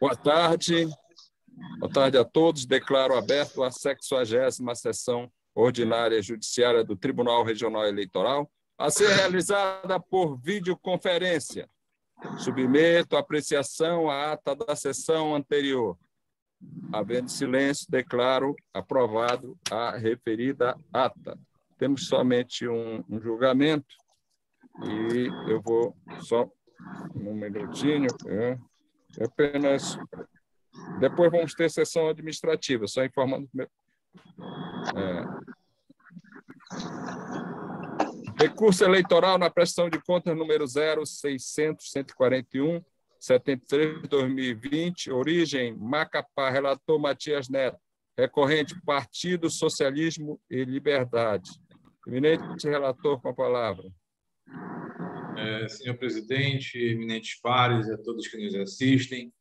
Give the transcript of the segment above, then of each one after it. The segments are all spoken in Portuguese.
Boa tarde. Boa tarde a todos. Declaro aberto a 60 sessão ordinária judiciária do Tribunal Regional Eleitoral, a ser realizada por videoconferência. Submeto a apreciação à ata da sessão anterior. Havendo silêncio, declaro aprovado a referida ata. Temos somente um, um julgamento e eu vou só um minutinho. É, é apenas. Depois vamos ter sessão administrativa, só informando. É. Recurso eleitoral na prestação de contas número 0600 141 73 2020, origem Macapá, relator Matias Neto, recorrente Partido Socialismo e Liberdade. Eminente relator, com a palavra. É, senhor presidente, eminentes pares e a todos que nos assistem,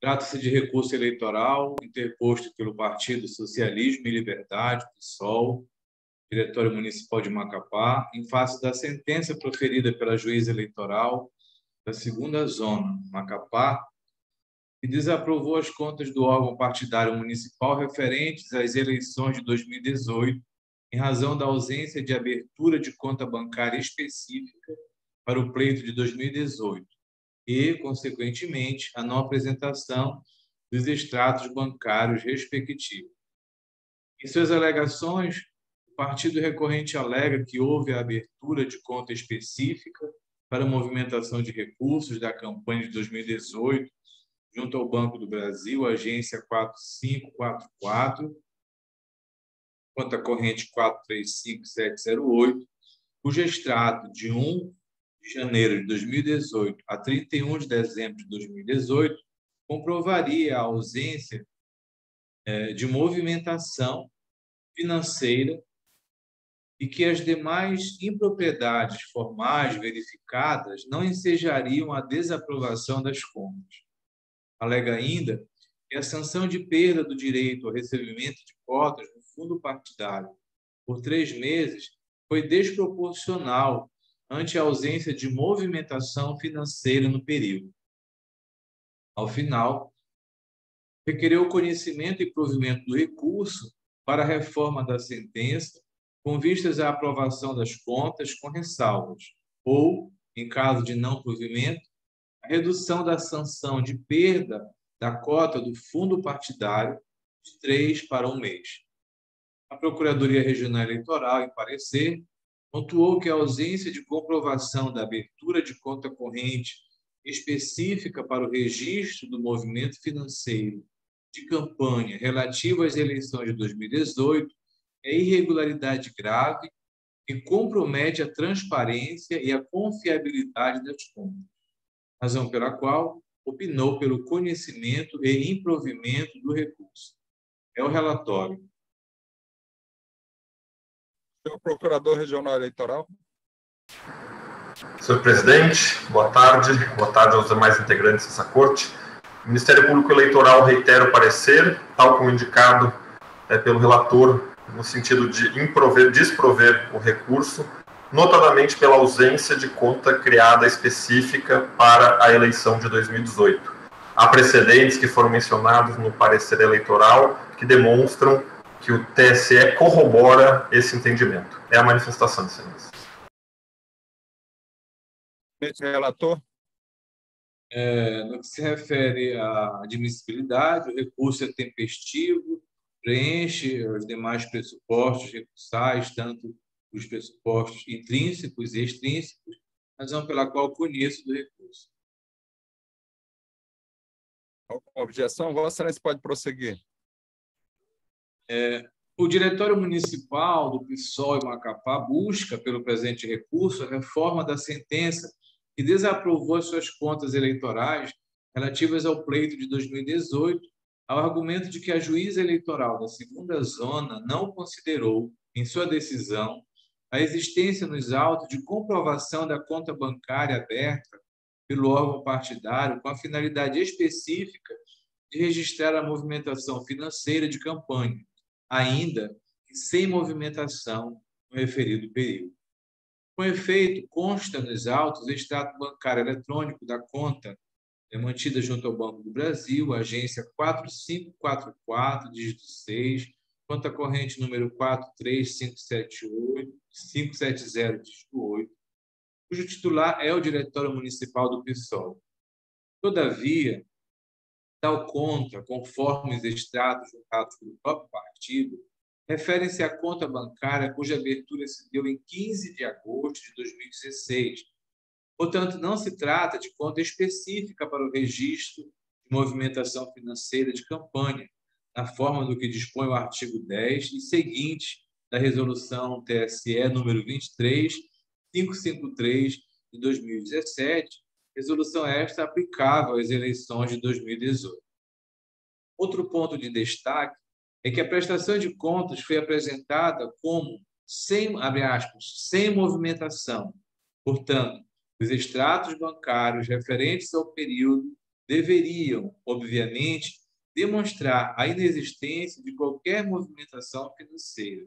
trata-se de recurso eleitoral interposto pelo Partido Socialismo e Liberdade, PSOL, Diretório Municipal de Macapá, em face da sentença proferida pela juíza eleitoral da segunda zona, Macapá, que desaprovou as contas do órgão partidário municipal referentes às eleições de 2018 em razão da ausência de abertura de conta bancária específica para o pleito de 2018 e, consequentemente, a não apresentação dos extratos bancários respectivos. Em suas alegações, o partido recorrente alega que houve a abertura de conta específica para a movimentação de recursos da campanha de 2018 junto ao Banco do Brasil, agência 4544, conta corrente 435708, cujo extrato de 1 de janeiro de 2018 a 31 de dezembro de 2018 comprovaria a ausência é, de movimentação financeira e que as demais impropriedades formais verificadas não ensejariam a desaprovação das contas. Alega ainda que a sanção de perda do direito ao recebimento de cotas fundo partidário por três meses foi desproporcional ante a ausência de movimentação financeira no período. Ao final, requereu conhecimento e provimento do recurso para a reforma da sentença com vistas à aprovação das contas com ressalvas, ou, em caso de não provimento, a redução da sanção de perda da cota do fundo partidário de três para um mês. A Procuradoria Regional Eleitoral, em parecer, pontuou que a ausência de comprovação da abertura de conta corrente específica para o registro do movimento financeiro de campanha relativo às eleições de 2018 é irregularidade grave que compromete a transparência e a confiabilidade das contas, razão pela qual opinou pelo conhecimento e improvimento do recurso. É o relatório Senhor Procurador Regional Eleitoral. Senhor presidente, boa tarde. Boa tarde aos demais integrantes dessa corte. O Ministério Público Eleitoral reitera o parecer, tal como indicado é, pelo relator, no sentido de improver, desprover o recurso, notadamente pela ausência de conta criada específica para a eleição de 2018. Há precedentes que foram mencionados no parecer eleitoral que demonstram que o TSE corrobora esse entendimento. É a manifestação, excelência. Relator. É, no que se refere à admissibilidade, o recurso é tempestivo, preenche os demais pressupostos recursais, tanto os pressupostos intrínsecos e extrínsecos, razão pela qual conheço do recurso. Alguma objeção? Vossa Excelência pode prosseguir. É, o Diretório Municipal do PSOL e Macapá busca, pelo presente recurso, a reforma da sentença que desaprovou as suas contas eleitorais relativas ao pleito de 2018, ao argumento de que a juíza eleitoral da segunda zona não considerou, em sua decisão, a existência nos autos de comprovação da conta bancária aberta pelo órgão partidário com a finalidade específica de registrar a movimentação financeira de campanha, ainda que sem movimentação no referido período. Com efeito, consta nos autos o extrato bancário eletrônico da conta é mantida junto ao Banco do Brasil, agência 4544, dígito 6, conta corrente número 43578, 570, dígito 8, cujo titular é o Diretório Municipal do PSOL. Todavia, tal conta, conforme os extratos juntados pelo próprio partido, referem-se à conta bancária cuja abertura se deu em 15 de agosto de 2016. Portanto, não se trata de conta específica para o registro de movimentação financeira de campanha, na forma do que dispõe o artigo 10 e seguinte da resolução TSE número 23 553 de 2017, resolução esta aplicável às eleições de 2018. Outro ponto de destaque é que a prestação de contas foi apresentada como sem, abre aspas, sem movimentação. Portanto, os extratos bancários referentes ao período deveriam, obviamente, demonstrar a inexistência de qualquer movimentação financeira.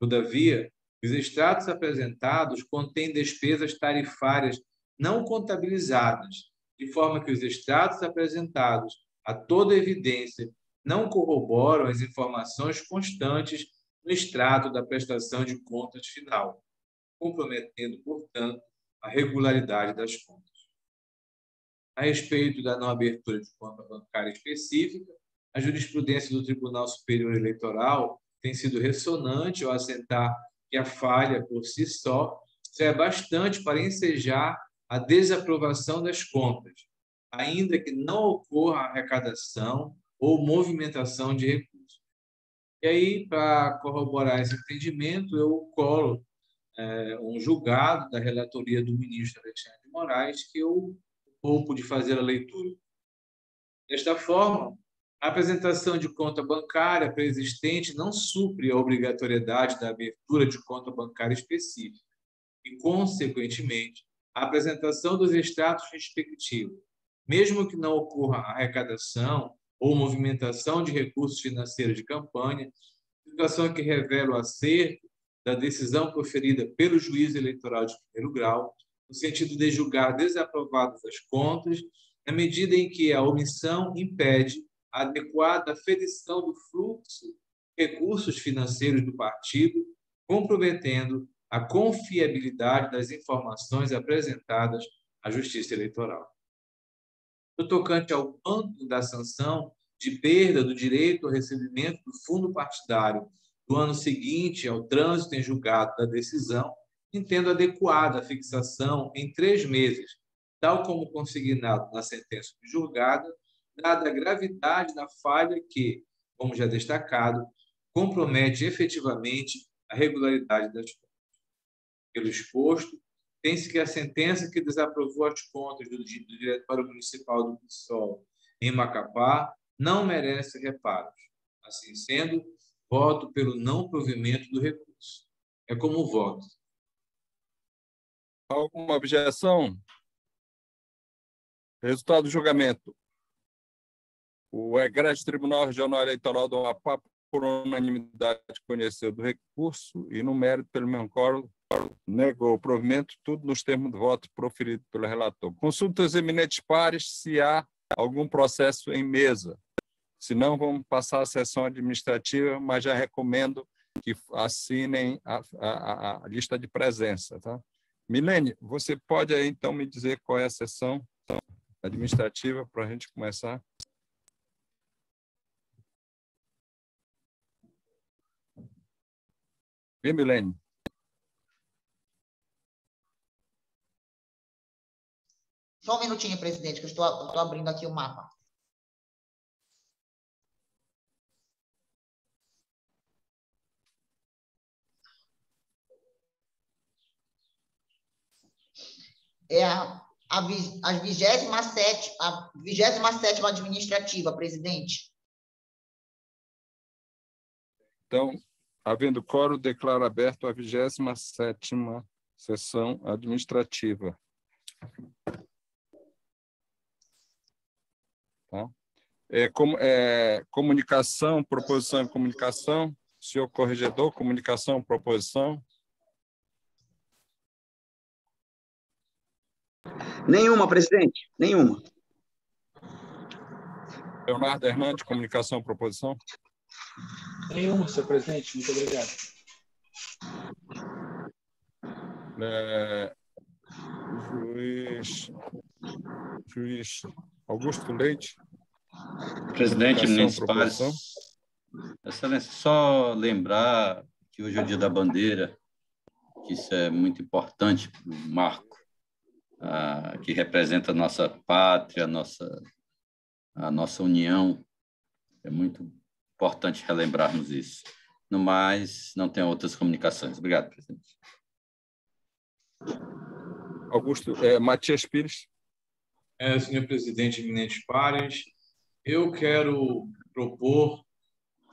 Todavia, os extratos apresentados contêm despesas tarifárias não contabilizadas, de forma que os extratos apresentados, a toda evidência, não corroboram as informações constantes no extrato da prestação de contas final, comprometendo, portanto, a regularidade das contas. A respeito da não abertura de conta bancária específica, a jurisprudência do Tribunal Superior Eleitoral tem sido ressonante ao assentar que a falha por si só serve bastante para ensejar a desaprovação das contas, ainda que não ocorra arrecadação ou movimentação de recursos. E aí, para corroborar esse entendimento, eu colo é, um julgado da relatoria do ministro Alexandre de Moraes, que eu pouco de fazer a leitura. Desta forma, a apresentação de conta bancária preexistente não supre a obrigatoriedade da abertura de conta bancária específica e, consequentemente, a apresentação dos extratos respectivos, mesmo que não ocorra arrecadação ou movimentação de recursos financeiros de campanha, situação que revela o acerto da decisão proferida pelo juiz eleitoral de primeiro grau, no sentido de julgar desaprovadas as contas, na medida em que a omissão impede a adequada aferição do fluxo de recursos financeiros do partido, comprometendo a confiabilidade das informações apresentadas à Justiça Eleitoral. No tocante ao quanto da sanção de perda do direito ao recebimento do fundo partidário do ano seguinte ao trânsito em julgado da decisão, entendo adequada a fixação em três meses, tal como consignado na sentença de julgada, dada a gravidade da falha que, como já destacado, compromete efetivamente a regularidade das contas. Pelo exposto, tem-se que a sentença que desaprovou as contas do, do Diretório Municipal do PSOL em Macapá não merece reparos. Assim sendo, voto pelo não provimento do recurso. É como voto. Alguma objeção? Resultado do julgamento. O egresso Tribunal Regional Eleitoral do Amapá, por unanimidade, conheceu do recurso e, no mérito, pelo mesmo coro, negou o provimento, tudo nos termos do voto proferido pelo relator. Consulta os eminentes pares se há algum processo em mesa. Se não, vamos passar a sessão administrativa, mas já recomendo que assinem a, a, a lista de presença. Tá? Milene, você pode aí, então me dizer qual é a sessão administrativa para a gente começar? Vem, Milene. Só um minutinho, presidente, que eu estou, eu estou abrindo aqui o mapa. É a, a, a 27 a 27 administrativa, presidente. Então, havendo coro, declaro aberto a 27 sessão administrativa. Tá? É, com, é, comunicação, proposição e comunicação. Senhor corregedor, comunicação, proposição. Nenhuma, presidente, nenhuma. Leonardo Hernandes, comunicação, proposição. Nenhuma, senhor presidente. Muito obrigado. É, juiz, juiz Augusto Leite. Presidente municipais. Excelência, só lembrar que hoje é o dia da bandeira, que isso é muito importante para o marco, ah, que representa a nossa pátria, a nossa, a nossa união. É muito importante relembrarmos isso. No mais, não tem outras comunicações. Obrigado, presidente. Augusto, é, Matias Pires. É, senhor presidente eminente Pares, eu quero propor,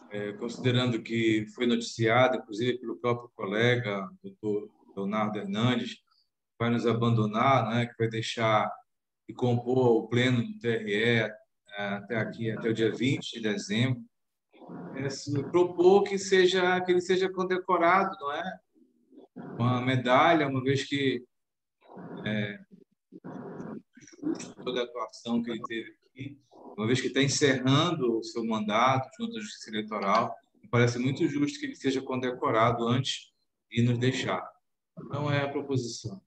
é, considerando que foi noticiado, inclusive pelo próprio colega, doutor Leonardo Hernandes, vai nos abandonar, né, que vai deixar e compor o pleno do TRE é, até aqui, até o dia 20 de dezembro, é, propor que seja que ele seja condecorado, não é? Uma medalha, uma vez que é, toda a atuação que ele teve aqui, uma vez que está encerrando o seu mandato junto à Justiça Eleitoral, parece muito justo que ele seja condecorado antes de nos deixar. Então, é a proposição.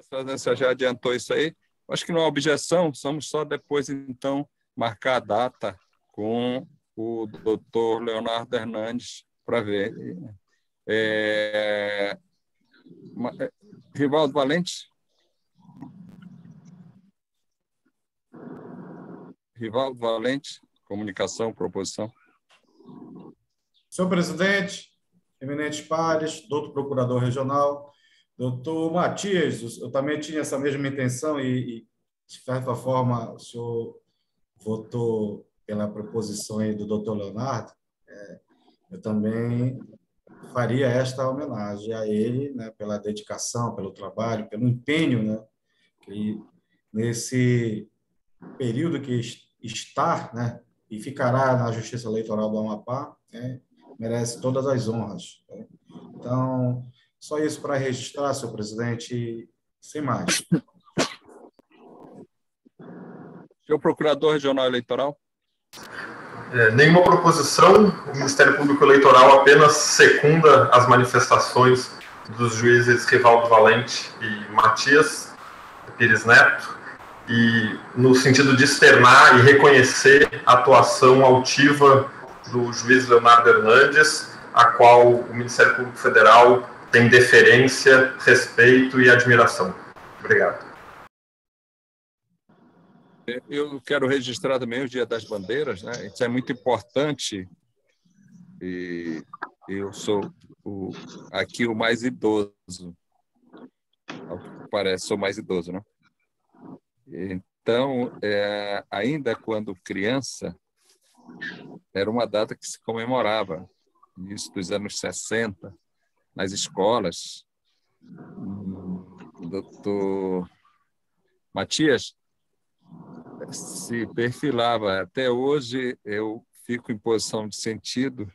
Vossa Excelência já adiantou isso aí. Acho que não há objeção, vamos só depois, então, marcar a data com o doutor Leonardo Hernandes para ver. É... é Rivaldo Valente? Rivaldo Valente, comunicação, proposição. Senhor presidente, eminentes pares, doutor procurador regional, doutor Matias, eu também tinha essa mesma intenção e, de certa forma, o senhor votou pela proposição do doutor Leonardo, é, eu também faria esta homenagem a ele, né, pela dedicação, pelo trabalho, pelo empenho, né, que nesse período que está, né, e ficará na Justiça Eleitoral do Amapá, né, merece todas as honras. Né? Então, só isso para registrar, senhor presidente, sem mais. Senhor Procurador Regional Eleitoral. É, nenhuma proposição, o Ministério Público Eleitoral apenas secunda as manifestações dos juízes Rivaldo Valente e Matias Pires Neto, e no sentido de externar e reconhecer a atuação altiva do juiz Leonardo Hernandes, a qual o Ministério Público Federal tem deferência, respeito e admiração. Obrigado. Eu quero registrar também o Dia das Bandeiras, né? Isso é muito importante. E eu sou o, aqui o mais idoso. Parece, sou mais idoso, né? Então, é, ainda quando criança, era uma data que se comemorava, início dos anos 60, nas escolas. O doutor Matias se perfilava. Até hoje eu fico em posição de sentido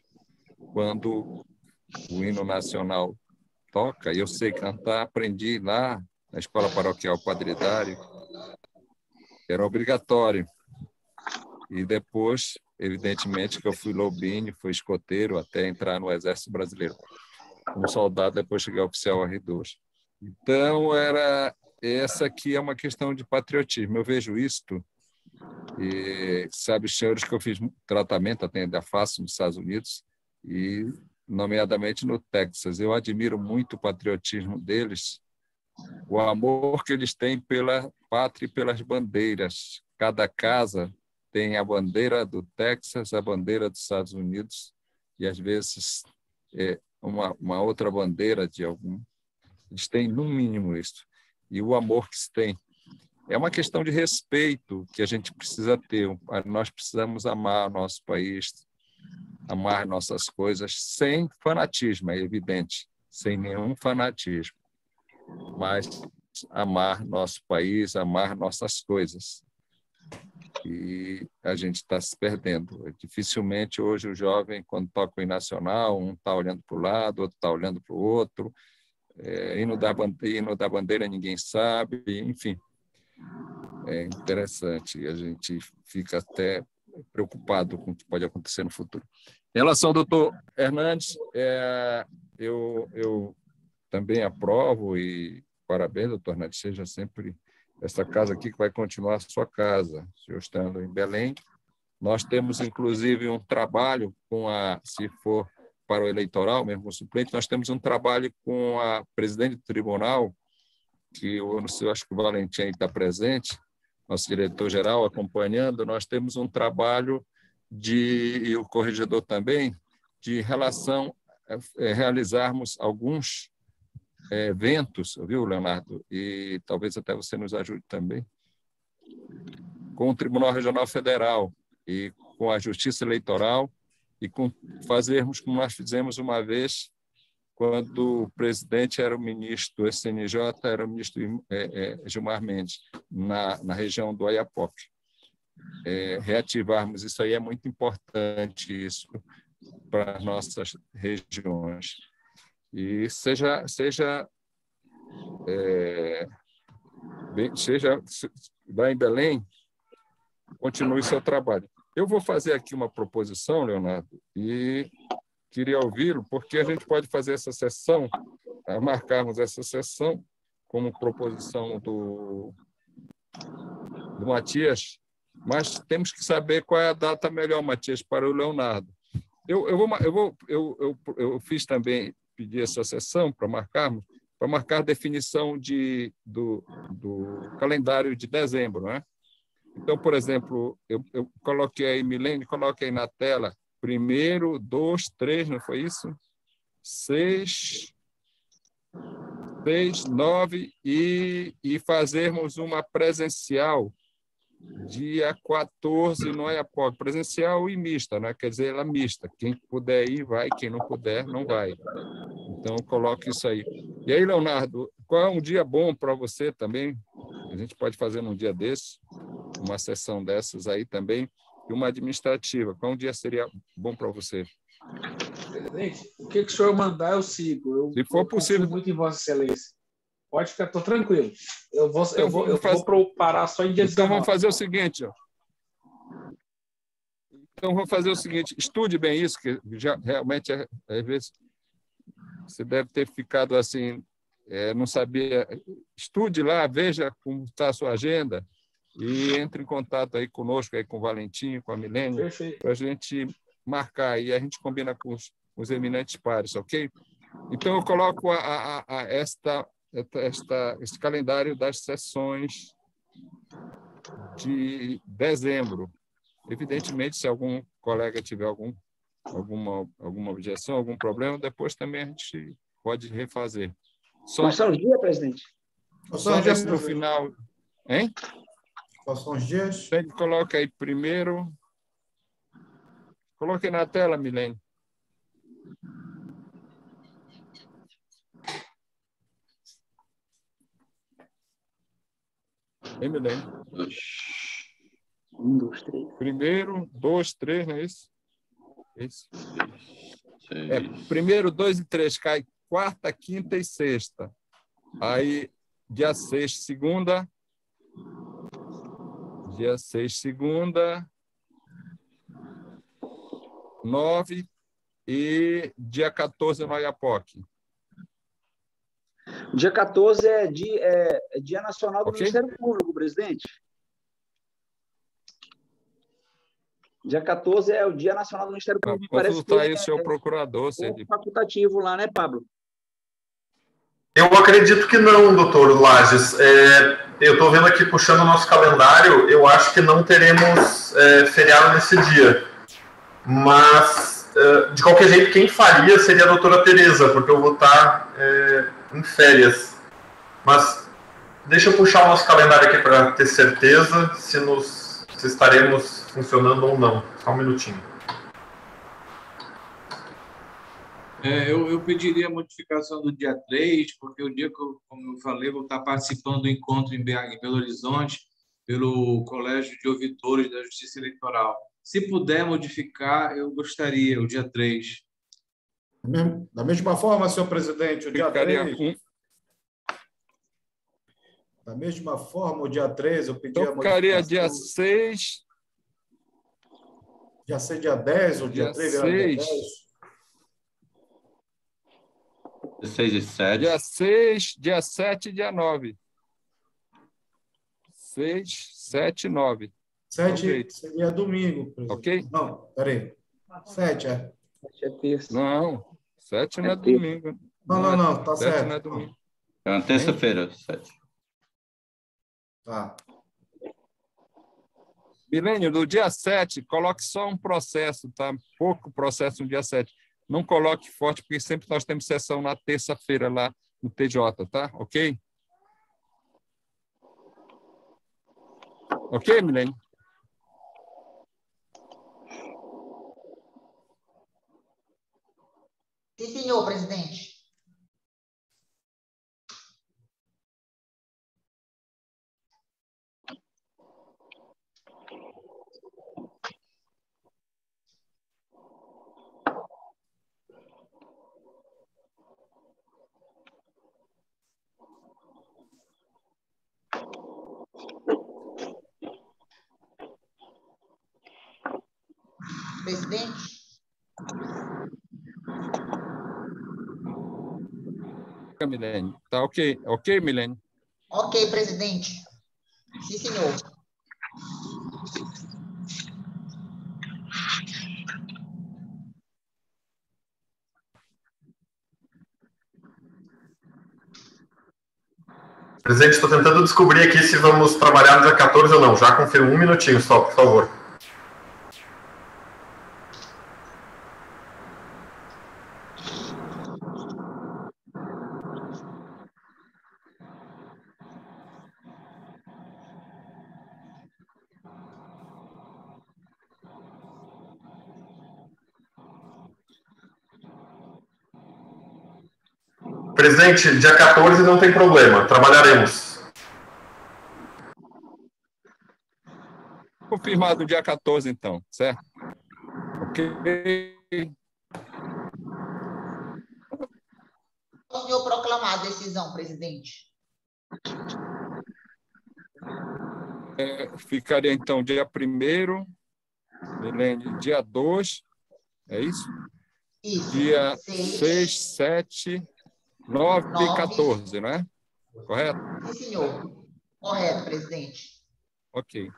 quando o hino nacional toca. Eu sei cantar, aprendi lá na Escola Paroquial Quadridário, era obrigatório. E depois, evidentemente, que eu fui lobinho, fui escoteiro até entrar no Exército Brasileiro. Como soldado, depois cheguei a oficial R2. Então, era essa aqui é uma questão de patriotismo. Eu vejo isto e sabe, senhores, que eu fiz tratamento até da face nos Estados Unidos e, nomeadamente, no Texas. Eu admiro muito o patriotismo deles, o amor que eles têm pela pátria e pelas bandeiras. Cada casa tem a bandeira do Texas, a bandeira dos Estados Unidos e, às vezes, é uma, uma outra bandeira de algum. Eles têm, no mínimo, isso. E o amor que se tem é uma questão de respeito que a gente precisa ter. Nós precisamos amar nosso país, amar nossas coisas, sem fanatismo, é evidente, sem nenhum fanatismo, mas amar nosso país, amar nossas coisas. E a gente está se perdendo. Dificilmente hoje o jovem, quando toca o nacional, um está olhando para o lado, outro está olhando para o outro. É, hino, da bandeira, hino da bandeira ninguém sabe, enfim. É interessante, a gente fica até preocupado com o que pode acontecer no futuro. Em relação ao doutor Hernandes, é, eu, eu também aprovo e parabéns, doutor Hernandes, seja sempre essa casa aqui que vai continuar a sua casa, o senhor estando em Belém. Nós temos, inclusive, um trabalho com a, se for para o eleitoral, mesmo o suplente, nós temos um trabalho com a presidente do tribunal, que eu eu acho que o Valentim está presente, nosso diretor-geral acompanhando, nós temos um trabalho de, e o corregedor também, de relação é, realizarmos alguns é, eventos, viu, Leonardo? E talvez até você nos ajude também, com o Tribunal Regional Federal e com a Justiça Eleitoral e com fazermos como nós fizemos uma vez quando o presidente era o ministro do SNJ, era o ministro é, é, Gilmar Mendes, na, na região do Oiapoque. É, reativarmos isso aí é muito importante isso para as nossas regiões. E seja, seja, é, bem, seja lá em Belém, continue seu trabalho. Eu vou fazer aqui uma proposição, Leonardo, e queria ouvi-lo, porque a gente pode fazer essa sessão, marcarmos essa sessão como proposição do, do Matias, mas temos que saber qual é a data melhor, Matias, para o Leonardo. Eu, eu, vou, eu, vou, eu, eu, eu fiz também, pedi essa sessão para marcarmos, para marcar a definição de, do, do calendário de dezembro. Né? Então, por exemplo, eu, eu coloquei aí, Milene, coloquei na tela primeiro, dois, três, não foi isso? Seis, seis, nove e, e fazermos uma presencial dia 14 no Oiapoque, presencial e mista, né? quer dizer, ela mista. Quem puder ir, vai, quem não puder, não vai. Então, coloque isso aí. E aí, Leonardo, qual é um dia bom para você também? A gente pode fazer num dia desse, uma sessão dessas aí também, e uma administrativa. Qual um dia seria bom para você? Presidente, o que, que o senhor mandar, eu sigo. Eu, Se for possível. muito em Vossa Excelência. Pode ficar, estou tranquilo. Eu vou, eu vou, eu faz... vou parar só em dia Então, vamos fazer o seguinte. Ó. Então, vamos fazer o seguinte: estude bem isso, que já realmente, é, às vezes, você deve ter ficado assim, é, não sabia. Estude lá, veja como está a sua agenda e entre em contato aí conosco, aí com o Valentim, com a Milênio, para a gente marcar e a gente combina com os, os eminentes pares, ok? Então, eu coloco a, a, a esta, esta, este calendário das sessões de dezembro. Evidentemente, se algum colega tiver algum, alguma, alguma objeção, algum problema, depois também a gente pode refazer. Só, Quais são os dias, presidente? Só no final. Hein? Quais são os dias? Você coloca aí primeiro. Coloque na tela, Milene. Hein, Milene? Um, dois, três. Primeiro, dois, três, não é isso? Isso. É, primeiro, dois e três cai quarta, quinta e sexta. Aí, dia seis, segunda, Dia 6, segunda, 9 e dia 14 no Ayapoque. Dia 14 é dia, é, é dia Nacional do okay. Ministério Público, presidente. Dia 14 é o Dia Nacional do Ministério Público. Consultar aí o seu é, procurador, é facultativo lá, né, Pablo? Eu acredito que não, doutor Lages. É, eu estou vendo aqui, puxando o nosso calendário, eu acho que não teremos é, feriado nesse dia. Mas, é, de qualquer jeito, quem faria seria a doutora Tereza, porque eu vou estar é, em férias. Mas deixa eu puxar o nosso calendário aqui para ter certeza se, nos, se estaremos funcionando ou não. Só um minutinho. É, eu, eu, pediria a modificação do dia 3, porque o dia que, eu, como eu falei, vou estar participando do encontro em, BH, em Belo Horizonte, pelo Colégio de Ouvitores da Justiça Eleitoral. Se puder modificar, eu gostaria, o dia 3. Da mesma forma, senhor presidente, o dia Ficaria 3... Um, Da mesma forma, o dia 13, eu pedi então, a ficaria dia 6. Dia 6, dia 10, ou dia, dia 3, 6. dia 10. 6 e 7. Dia 6, dia 7 e dia 9. 6, 7 e 9. 7 seria domingo. Ok? Não, peraí. 7 é. 7 é terça. Não, 7 não é, é domingo. Não, não, não, tá certo. Não é domingo. É uma terça-feira, 7. Tá. Milênio, no dia 7, coloque só um processo, tá? Pouco processo no dia 7. Não coloque forte, porque sempre nós temos sessão na terça-feira lá no TJ, tá? Ok? Ok, Milênio? Sim, senhor presidente. Presidente. Milene. Tá ok. Ok, Milene? Ok, presidente. Sim, senhor. Presidente, estou tentando descobrir aqui se vamos trabalhar no dia 14 ou não. Já confirmo um minutinho só, por favor. Presidente, dia 14 não tem problema, trabalharemos. Confirmado dia 14, então, certo? Ok. O senhor proclamar a decisão, presidente. É, ficaria, então, dia 1 Helene, dia 2, é isso? Isso. Dia 6, 7, 9 e 14, não é? Correto? Sim, senhor. Correto, presidente. Ok.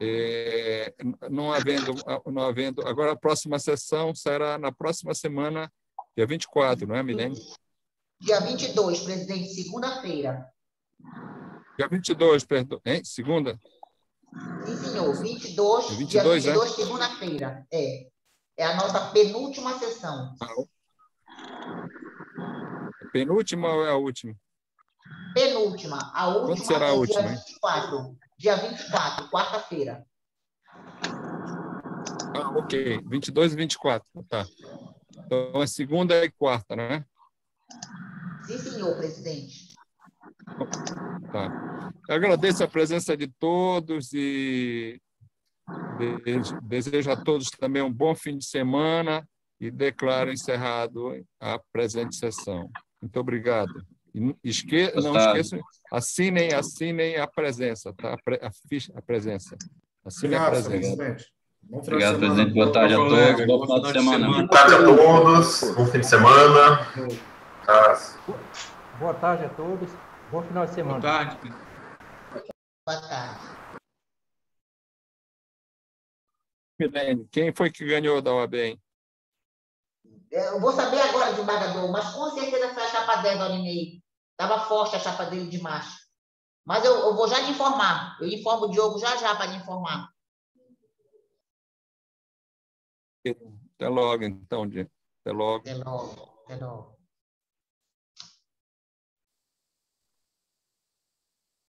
É, não havendo, não havendo. Agora, a próxima sessão será na próxima semana, dia 24, não é, Milene? Dia 22, presidente, segunda-feira. Dia 22, perdão. Hein? Segunda? Sim, senhor. 22, 22 dia 22, é? segunda-feira. É. É a nossa penúltima sessão. Penúltima ou é a última? Penúltima. A última Quando será a é última, dia 24. Hein? Dia 24, quarta-feira. Ah, ok. 22 e 24. Tá. Então é segunda e quarta, não é? Sim, senhor presidente. Tá. Eu agradeço a presença de todos e Desejo a todos também um bom fim de semana e declaro encerrado a presente sessão. Muito obrigado. Esque... não esqueçam, assinem, assinem a presença, tá? A, ficha, a presença. Assinem a presença. Presidente. Obrigado, presidente. Boa tarde a todos. Bom final de semana. Boa tarde a todos. Bom fim de semana. Boa tarde a todos. Bom final de semana. Boa tarde. Boa tarde. Milene, quem foi que ganhou da OAB, hein? É, eu vou saber agora, desembargador, mas com certeza foi a chapa 10 do Alinei. Estava forte a chapa dele de macho. Mas eu, eu, vou já lhe informar. Eu informo o Diogo já já para lhe informar. Até logo, então, Até logo. Até logo. Até logo.